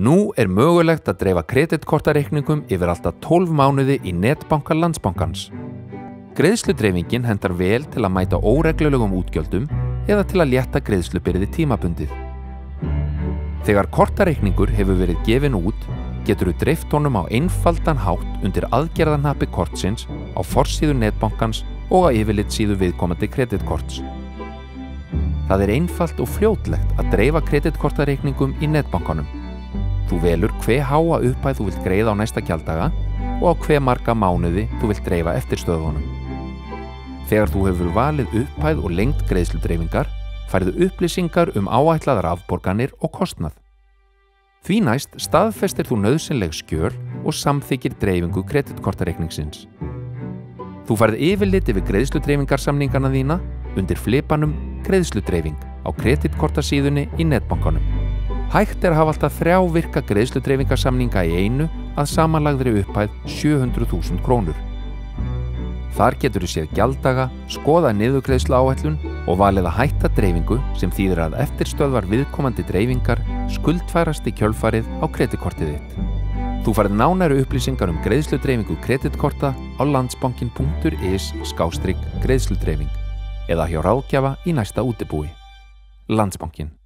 Nú er mögulegt að dreifa kreditkortareikningum yfir alltaf 12 mánuði í netbanka landsbankans. Greiðsludreifingin hendar vel til að mæta óreglulegum útgjöldum eða til að létta greiðslubyrði tímabundið. Þegar kortareikningur hefur verið gefin út, getur þú dreift honum á einfaldan hátt undir aðgerðanhapi kortsins á forsíðu netbankans og á yfirlit síðu viðkomandi kreditkorts. Það er einfalt og fljótlegt að dreifa kreditkortareikningum í netbankanum. Þú velur hve háa uppæð þú vilt greiða á næsta kjaldaga og á hve marga mánuði þú vilt dreifa eftir stöðunum. Þegar þú hefur valið uppæð og lengt greiðsludreifingar, færðu upplýsingar um áætlaðar afborganir og kostnað. Því næst staðfestir þú nöðsynleg skjöl og samþykir dreifingu kreditkortareikningsins. Þú færð yfirlit yfir greiðsludreifingarsamningarna þína undir flipanum greiðsludreifing á kreditkortasíðunni í netbankanum. Hægt er að hafa alltaf þrjá virka greiðsludreifingarsamninga í einu að samanlagðri upphæð 700.000 krónur. Þar getur þú séð gjaldaga, skoða niðugreiðslu áhællun og valið að hætta dreifingu sem þýðir að eftirstöðvar viðkomandi dreifingar skuldfærast í kjölfarið á kreditkortið þitt. Þú farið nánæru upplýsingar um greiðsludreifingu kreditkorta á landsbankin.is skástrygg greiðsludreifing eða hjá ráðgjafa í næsta útibúi. Landsbankin